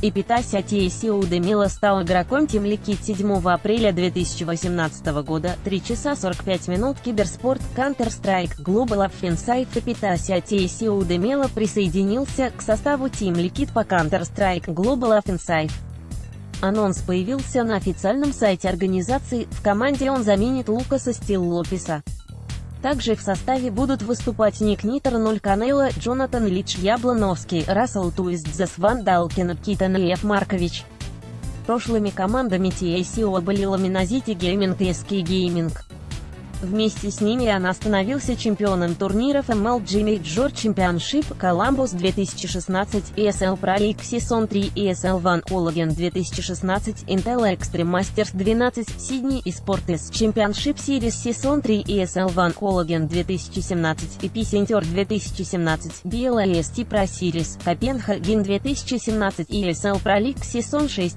Эпитасия Тиесио Демила стал игроком Team Liquid 7 апреля 2018 года, 3 часа 45 минут. Киберспорт, Counter-Strike, Global Offensive. Эпитасия Тиесио Демила присоединился к составу Team Liquid по Counter-Strike, Global Offensive. Анонс появился на официальном сайте организации, в команде он заменит Лукаса Стил Лопеса. Также в составе будут выступать Ник Нитер, Нуль Канело, Джонатан Лич Яблоновский, Рассел Туист, Засван Далкин, Китан Лев Маркович. Прошлыми командами TACO были Ламинозити Гейминг и SK Гейминг. Вместе с ними она становился чемпионом турниров ML Jimmy Jor Championship, Columbus 2016, ESL Pro League Season 3, ESL Van Olagen 2016, Intel Extreme Masters 12, Sydney и Sports Championship Series Season 3, ESL Van Olagen 2017, Epicenter 2017, BLAST Pro Series, Copenhagen 2017 и ESL Pro League Season 6.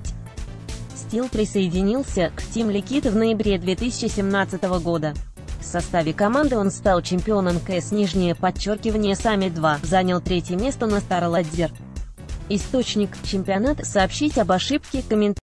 Стил присоединился к Team Liquid в ноябре 2017 года. В составе команды он стал чемпионом КС нижнее подчеркивание Саммит 2, занял третье место на Староладдер. Источник, чемпионат, сообщить об ошибке, комментарий.